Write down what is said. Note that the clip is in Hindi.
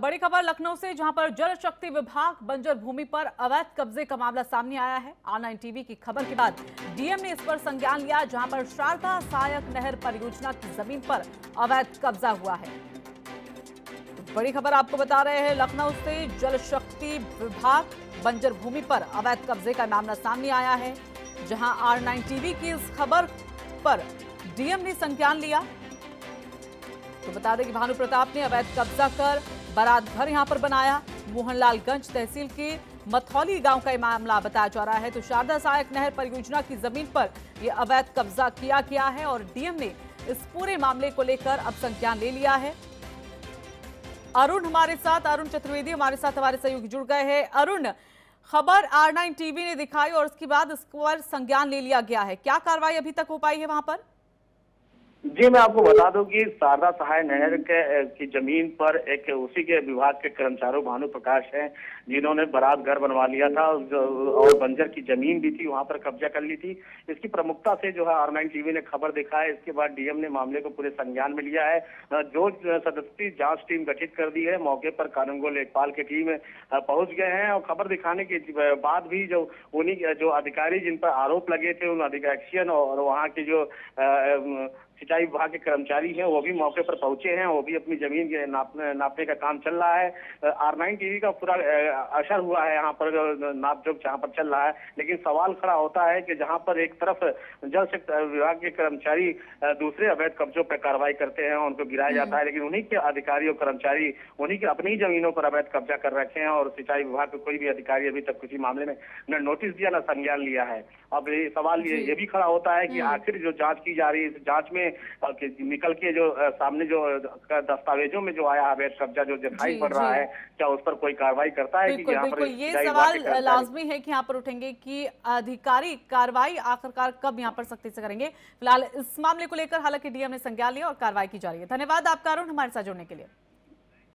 बड़ी खबर लखनऊ से, जहाँ पर जल शक्ति विभाग बंजर भूमि पर अवैध कब्जे का मामला सामने आया है। ऑनलाइन टीवी की खबर के बाद डीएम ने इस पर संज्ञान लिया, जहाँ पर शारदा सहायक नहर परियोजना की ज़मीन पर अवैध कब्जा हुआ है। बड़ी खबर आपको बता रहे हैं, लखनऊ से जल शक्ति विभाग बंजर भूमि पर अवैध कब्जे का मामला सामने आया है, जहाँ आर नाइन टीवी की इस खबर पर डीएम ने संज्ञान लिया। तो बता दें कि भानु प्रताप ने अवैध कब्जा कर बारात घर यहाँ पर बनाया। मोहनलालगंज तहसील के मथौली गाँव का मामला बताया जा रहा है। तो शारदा सहायक नहर परियोजना की ज़मीन पर यह अवैध कब्जा किया गया है और डीएम ने इस पूरे मामले को लेकर अब संज्ञान ले लिया है। अरुण हमारे साथ, अरुण चतुर्वेदी हमारे साथ, हमारे सहयोगी जुड़ गए हैं। अरुण, खबर आर नाइन टीवी ने दिखाई और उसके बाद इस पर संज्ञान ले लिया गया है। क्या कार्रवाई अभी तक हो पाई है वहाँ पर? जी, मैं आपको बता दूँ कि शारदा सहाय नहर के की ज़मीन पर एक उसी के विभाग के कर्मचारी भानु प्रकाश हैं, जिन्होंने बारात घर बनवा लिया था और बंजर की ज़मीन भी थी, वहाँ पर कब्जा कर ली थी। इसकी प्रमुखता से जो है आर नाइन टीवी ने खबर देखा है इसके बाद डीएम ने मामले को पूरे संज्ञान में लिया है। जो सदस्यीय जाँच टीम गठित कर दी है, मौके पर कानूनगो लेखपाल की टीम पहुँच गए हैं, और खबर दिखाने के बाद भी जो उन्हीं जो अधिकारी जिन पर आरोप लगे थे, उन अधिकारी और वहाँ के जो सिंचाई विभाग के कर्मचारी हैं वो भी मौके पर पहुँचे हैं वो भी अपनी ज़मीन के नापने नापने का काम चल रहा है। आर नाइन टीवी का पूरा असर हुआ है यहाँ पर नाप जोक जहाँ पर चल रहा है लेकिन सवाल खड़ा होता है कि जहाँ पर एक तरफ़ जल शक्ति विभाग के कर्मचारी दूसरे अवैध कब्जों पर कार्रवाई करते हैं उनको गिराया जाता है लेकिन उन्हीं के अधिकारी और कर्मचारी उन्हीं के अपनी जमीनों पर अवैध कब्जा कर रखे हैं और सिंचाई विभाग के कोई भी अधिकारी अभी तक किसी मामले में न नोटिस दिया न संज्ञान लिया है। अब ये सवाल ये, ये भी खड़ा होता है कि हम्म। आखिर जो जाँच की जा रही है इस जाँच में निकल के जो सामने जो दस्तावेजों में जो आया अवैध कब्जा जो दिखाई पड़ रहा है क्या उस पर कोई कार्रवाई करता है कि यहाँ पर ये सवाल लाजमी है कि यहाँ पर उठेंगे कि अधिकारी कार्रवाई आखिरकार कब यहाँ पर सख्ती से करेंगे। फ़िलहाल इस मामले को लेकर हालाँकि डीएम ने संज्ञान लिया और कार्रवाई की जा रही है। धन्यवाद आपका अरुण हमारे साथ जुड़ने के लिए।